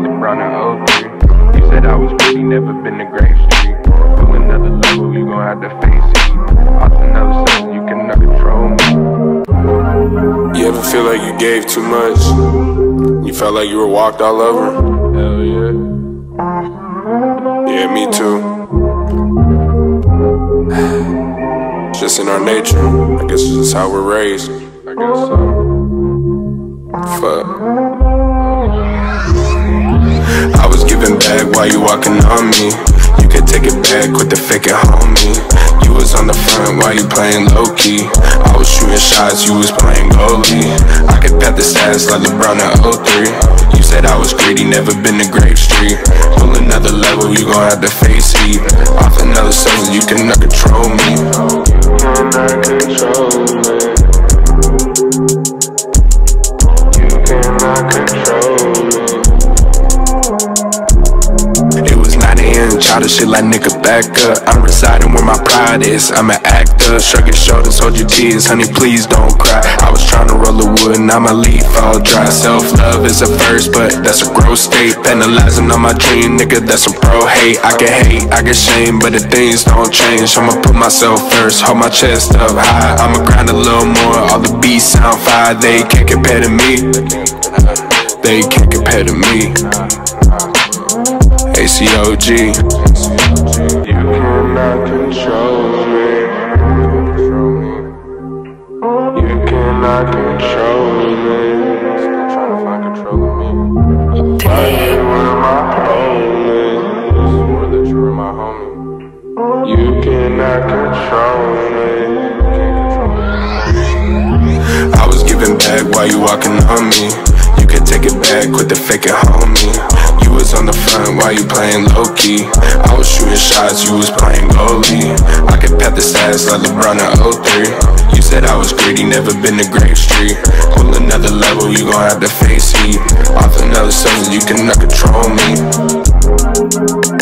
brown and You said I was pretty, never been to Grape Street. To another level, you gon' have to face it. Off another you cannot control me. You ever feel like you gave too much? You felt like you were walked all over? Hell yeah. Yeah, me too. just in our nature. I guess it's just how we're raised. I guess so. Fuck. While you walking on me. You could take it back, with the faking, homie. You was on the front while you playing low key. I was shooting shots, you was playing goalie. I could pat the stats like LeBron at 03. You said I was greedy, never been to Grape Street. Pull another level, you gon' have to face heat. Off another season, you cannot control me. You cannot control me. a.m. Childish shit like nigga back up. I'm residing where my pride is. I'm an actor. Shrug your shoulders, hold your tears. Honey, please don't cry. I was trying to roll the wood, now my leaf all dry. Self love is a first, but that's a gross state. Penalizing on my dream, nigga, that's some pro hate. I get hate, I get shame, but the things don't change. I'ma put myself first, hold my chest up high. I'ma grind a little more. All the beats sound fire, they can't compare to me. They can't compare to me. ACOG. Cannot control me. You cannot control me. Still trying to find control of me. You were my homie? Swore that you were my homie. You cannot control me. I was giving back while you walking on me. You could take it back, quit the faking, homie. Was on the front while you playing low key. I was shooting shots, you was playing goalie. I could pat the stats like LeBron at 03. You said I was greedy, never been to Grape Street. Pull another level, you gon' have to face heat. Off another season, you cannot control me.